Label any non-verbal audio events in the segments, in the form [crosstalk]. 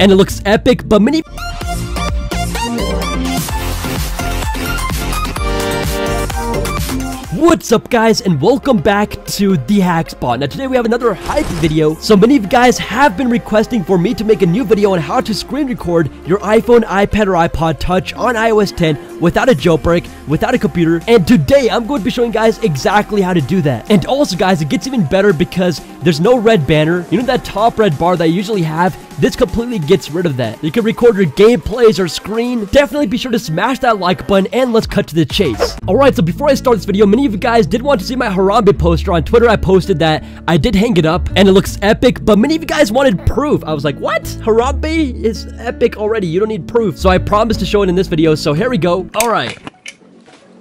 and it looks epic, but many What's up guys and welcome back to the Tech Spot. Now today we have another hype video. So many of you guys have been requesting for me to make a new video on how to screen record your iPhone, iPad, or iPod Touch on iOS 10 without a jailbreak, without a computer. And today I'm going to be showing guys exactly how to do that. And also guys, it gets even better because there's no red banner. You know that top red bar that I usually have? This completely gets rid of that. You can record your gameplays or screen. Definitely be sure to smash that like button and let's cut to the chase. Alright, so before I start this video, many of you guys did want to see my Harambe poster on Twitter. I posted that. I did hang it up and it looks epic, but many of you guys wanted proof. I was like, what? Harambe is epic already. You don't need proof. So I promised to show it in this video. So here we go. Alright.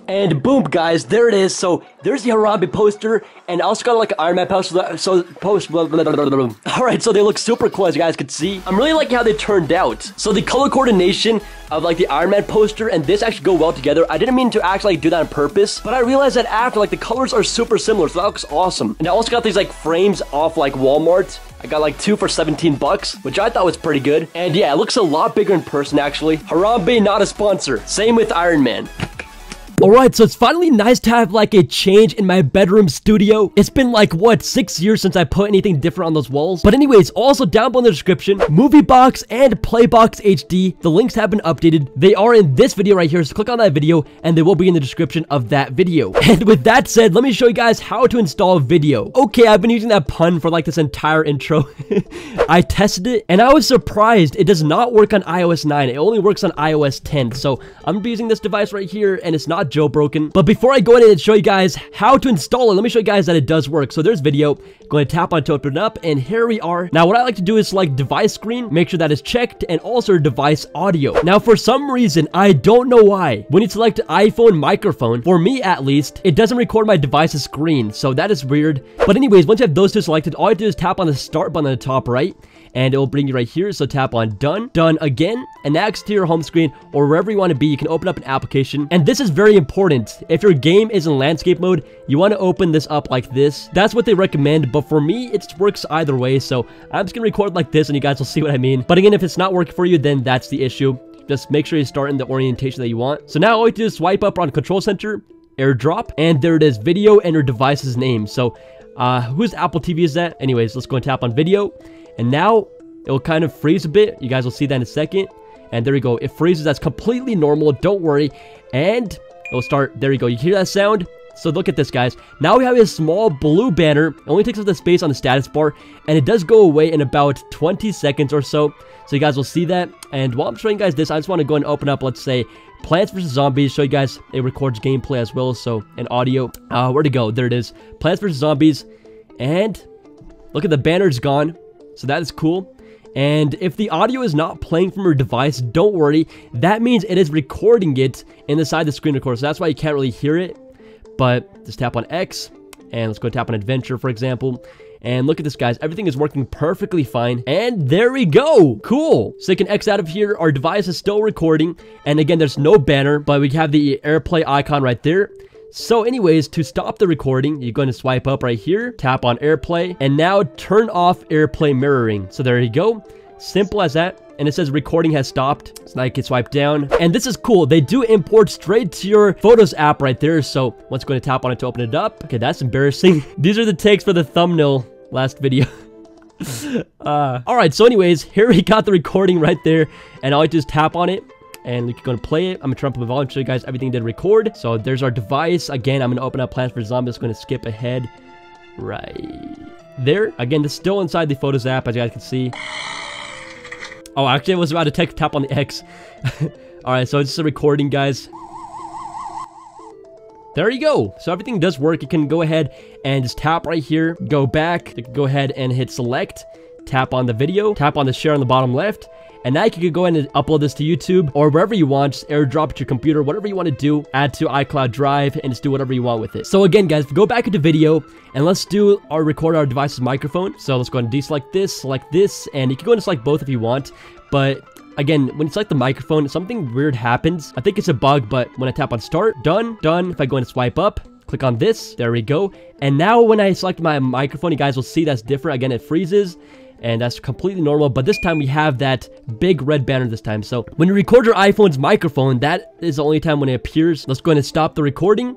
And boom, guys, there it is. So there's the Harambe poster, and I also got like an Iron Man poster. So post. Blah, blah, blah, [laughs] All right, so they look super cool as you guys can see. I'm really liking how they turned out. So the color coordination of like the Iron Man poster and this actually go well together. I didn't mean to actually like, do that on purpose, but I realized that after like the colors are super similar, so that looks awesome. And I also got these like frames off like Walmart. I got like two for 17 bucks, which I thought was pretty good. And yeah, it looks a lot bigger in person actually. Harambe, not a sponsor. Same with Iron Man. [laughs] Alright, so it's finally nice to have like a change in my bedroom studio. It's been like, what, six years since I put anything different on those walls? But anyways, also down below in the description, Movie Box and Playbox HD, the links have been updated. They are in this video right here, so click on that video and they will be in the description of that video. [laughs] And with that said, let me show you guys how to install Vidyo. Okay, I've been using that pun for like this entire intro. [laughs] I tested it and I was surprised it does not work on iOS 9. It only works on iOS 10. So I'm using this device right here and it's not jailbroken. But before I go in and show you guys how to install it, let me show you guys that it does work. So there's Vidyo. Going to tap on to open it up, and here we are. Now, what I like to do is select device screen, make sure that is checked, and also device audio. Now, for some reason, I don't know why. When you select iPhone microphone, for me at least, it doesn't record my device's screen, so that is weird. But anyways, once you have those two selected, all you do is tap on the start button on the top right, and it will bring you right here. So tap on done, done again, and next to your home screen or wherever you want to be, you can open up an application. And this is very important. If your game is in landscape mode, you want to open this up like this. That's what they recommend, but for me, it works either way. So I'm just going to record like this and you guys will see what I mean. But again, if it's not working for you, then that's the issue. Just make sure you start in the orientation that you want. So now all you do is swipe up on control center, airdrop, and there it is, Vidyo and your device's name. So uh, whose Apple TV is that? Anyways, let's go and tap on Vidyo. And now it will kind of freeze a bit. You guys will see that in a second. And there we go. It freezes. That's completely normal. Don't worry. And it'll start. There you go. You hear that sound? So look at this, guys. Now we have a small blue banner. It only takes up the space on the status bar. And it does go away in about 20 seconds or so. So you guys will see that. And while I'm showing you guys this, I just want to go and open up, let's say, Plants vs. Zombies. Show you guys it records gameplay as well. So, an audio. Uh, where to go? There it is. Plants vs. Zombies. And look at the banner's gone. So that is cool. And if the audio is not playing from your device, don't worry. That means it is recording it inside the screen recorder. So that's why you can't really hear it. But just tap on X. And let's go tap on Adventure, for example. And look at this, guys. Everything is working perfectly fine. And there we go. Cool. So you can X out of here. Our device is still recording. And again, there's no banner, but we have the AirPlay icon right there. So anyways, to stop the recording, you're going to swipe up right here, tap on AirPlay, and now turn off AirPlay mirroring. So there you go. Simple as that. And it says recording has stopped. So now you can swipe down. And this is cool. They do import straight to your Photos app right there. So once going to tap on it to open it up. Okay, that's embarrassing. [laughs] These are the takes for the thumbnail last video. [laughs] uh, Alright, so anyways, [laughs] here we got the recording right there. And all do is tap on it and we're gonna play it. I'm gonna turn up the volume, show you guys everything did record. So there's our device. Again, I'm gonna open up Plants for Zombies. Gonna skip ahead right there. Again, it's still inside the Photos app, as you guys can see. Oh, actually, I was about to take, tap on the X. [laughs] All right, so it's just a recording, guys. There you go. So everything does work. You can go ahead and just tap right here, go back, go ahead and hit select, tap on the video, tap on the share on the bottom left, and now you can go and upload this to YouTube or wherever you want, just airdrop it your computer, whatever you want to do, add to iCloud Drive, and just do whatever you want with it. So again, guys, go back into Vidyo, and let's do our record our device's microphone. So let's go and deselect this, select this, and you can go and select both if you want, but Again, when you select the microphone, something weird happens. I think it's a bug, but when I tap on start, done, done. If I go and swipe up, click on this, there we go. And now when I select my microphone, you guys will see that's different. Again, it freezes. And that's completely normal but this time we have that big red banner this time. So when you record your iPhone's microphone that is the only time when it appears. Let's go ahead and stop the recording.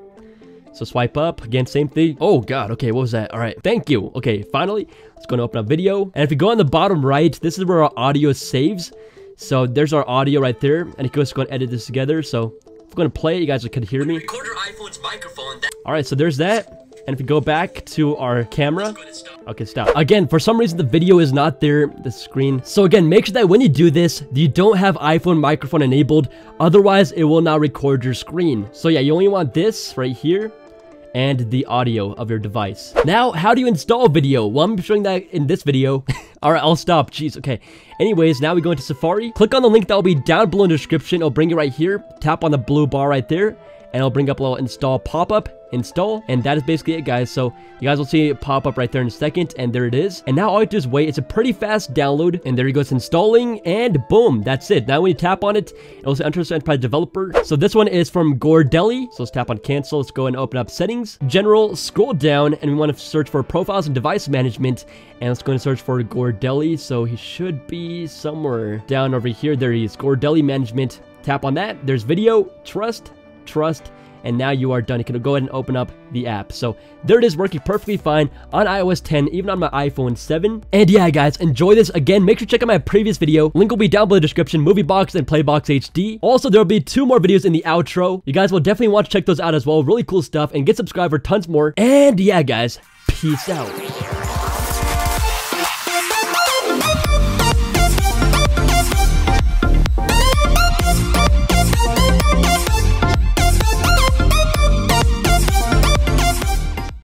So swipe up again same thing. Oh god okay what was that? All right thank you. Okay finally let's go and open up Vidyo. And if you go on the bottom right this is where our audio saves. So there's our audio right there and you can just go and edit this together so if we're going to play it you guys can hear me. Record your iPhone's microphone. That all right so there's that. And if we go back to our camera Okay, stop. Again, for some reason the video is not there, the screen. So again, make sure that when you do this, you don't have iPhone microphone enabled. Otherwise, it will not record your screen. So yeah, you only want this right here and the audio of your device. Now, how do you install Vidyo? Well, I'm showing that in this video. [laughs] Alright, I'll stop. Jeez, okay. Anyways, now we go into Safari. Click on the link that will be down below in the description. It'll bring you right here. Tap on the blue bar right there and it'll bring up a little install pop-up install and that is basically it guys. So you guys will see it pop up right there in a second and there it is. And now all you do is wait. It's a pretty fast download and there you go it's installing and boom that's it. Now when you tap on it it'll say enter enterprise developer. So this one is from Goerdelli so let's tap on cancel. Let's go and open up settings. General scroll down and we want to search for profiles and device management and let's go and search for Goerdelli so he should be somewhere down over here. There he is Goerdelli management. Tap on that. There's Vidyo. Trust trust, and now you are done. You can go ahead and open up the app. So there it is working perfectly fine on iOS 10, even on my iPhone 7. And yeah, guys, enjoy this. Again, make sure to check out my previous video. Link will be down below the description, Movie Box and Playbox HD. Also, there will be two more videos in the outro. You guys will definitely want to check those out as well. Really cool stuff. And get subscribed for tons more. And yeah, guys, peace out.